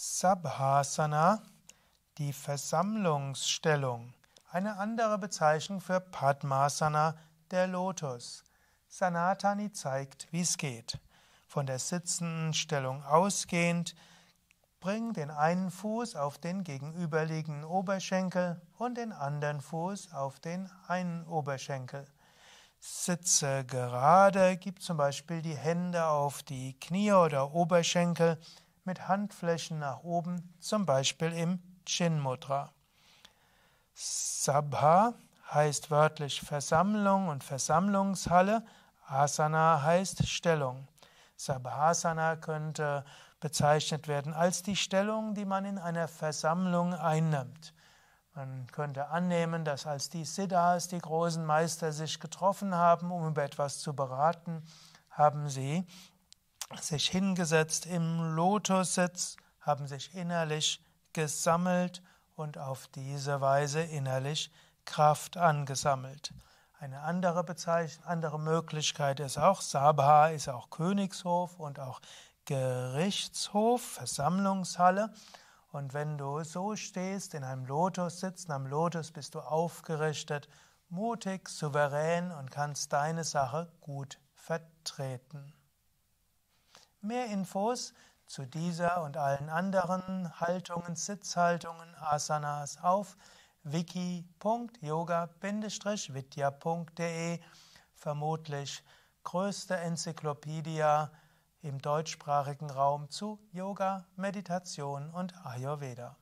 Sabhasana, die Versammlungsstellung. Eine andere Bezeichnung für Padmasana, der Lotus. Sanatani zeigt, wie es geht. Von der sitzenden Stellung ausgehend, bring den einen Fuß auf den gegenüberliegenden Oberschenkel und den anderen Fuß auf den einen Oberschenkel. Sitze gerade, gib zum Beispiel die Hände auf die Knie oder Oberschenkel mit Handflächen nach oben, zum Beispiel im Chin Mudra. Sabha heißt wörtlich Versammlung und Versammlungshalle, Asana heißt Stellung. Sabhasana könnte bezeichnet werden als die Stellung, die man in einer Versammlung einnimmt. Man könnte annehmen, dass als die Siddhas, die großen Meister, sich getroffen haben, um über etwas zu beraten, haben sie sich hingesetzt im Lotussitz, haben sich innerlich gesammelt und auf diese Weise innerlich Kraft angesammelt. Eine andere andere Möglichkeit ist auch Sabha ist auch Königshof und auch Gerichtshof, Versammlungshalle. Und wenn du so stehst, in einem Lotus sitzt, am Lotus bist du aufgerichtet, mutig, souverän und kannst deine Sache gut vertreten. Mehr Infos zu dieser und allen anderen Haltungen, Sitzhaltungen, Asanas auf wiki.yoga-vidya.de, vermutlich größte Enzyklopädie im deutschsprachigen Raum zu Yoga, Meditation und Ayurveda.